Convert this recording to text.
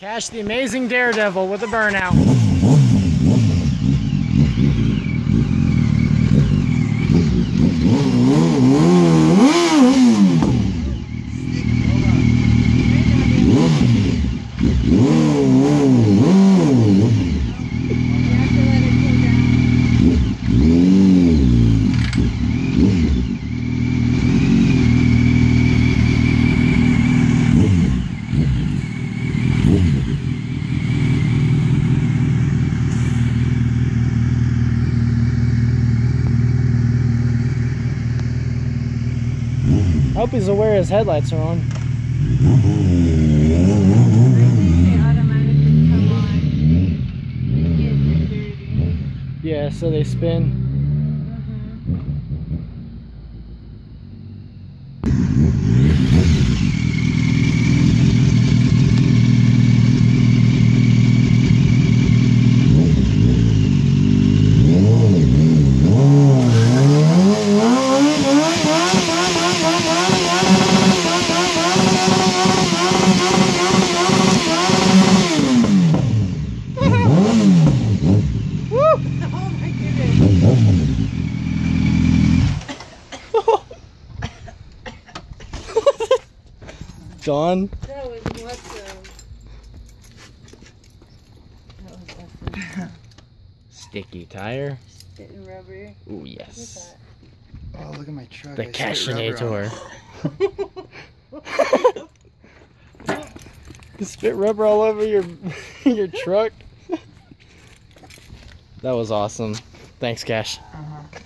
Cash the amazing daredevil with a burnout. I hope he's aware his headlights are on. Yeah, so they spin. John, That was awesome. That was awesome. sticky tire. Spitting rubber. Ooh, yes. at Oh, look at my truck. The I spit Cashinator. You spit rubber all over your your truck. That was awesome. Thanks, Cash. Uh-huh.